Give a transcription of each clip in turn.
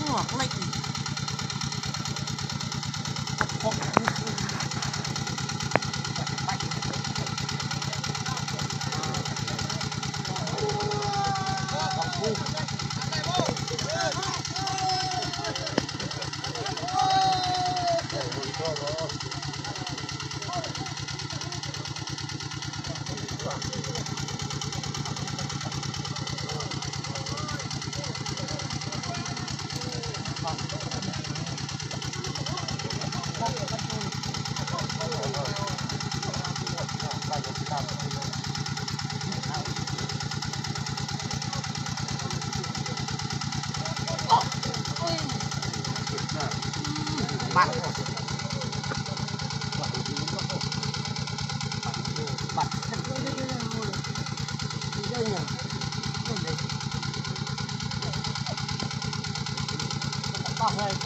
Oh, like me. Oh. Bạn. like,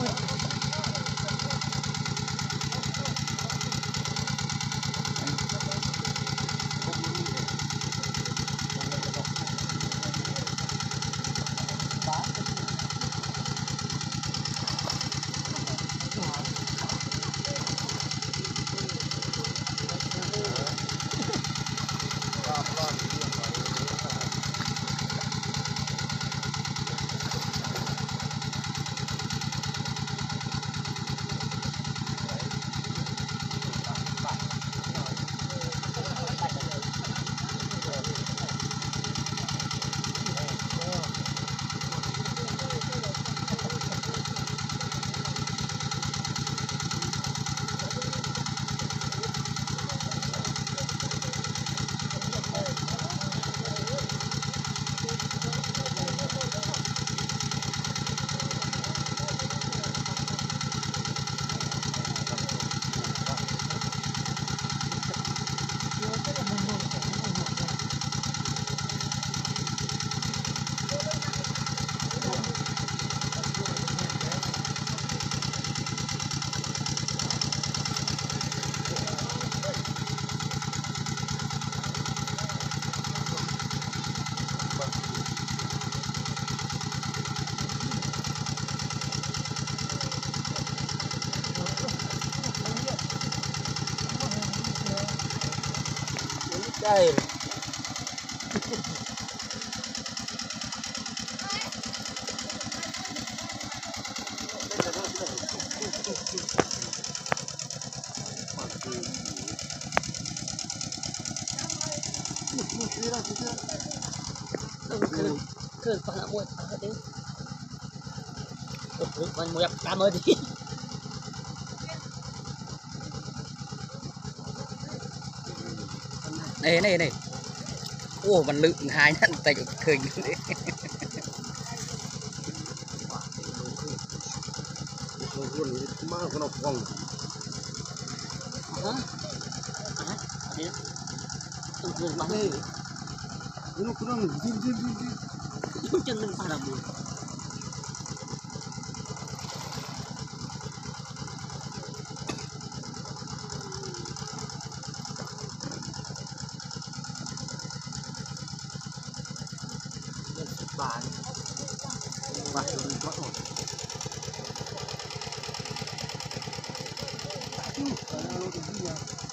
Dahil. Cứ phải là mua, phải là đi. Ôi, con mua đam ơn đi. នេះនេះនេះអូมันលឹកបង្ហាញតែបន្តិចឃើញនេះខ្លួនមកក្នុងផងអឺនេះខ្លួនមកនេះនោះក្នុងជីមជីមជីមចឹងនឹងប៉ះដល់មួយ được bán và được mình mất rồi Thank you.